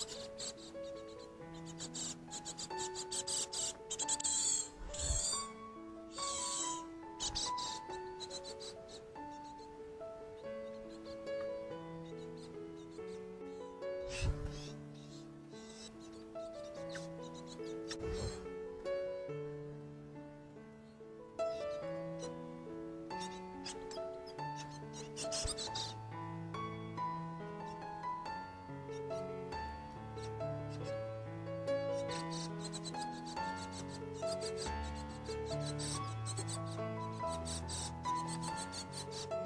you Thank you.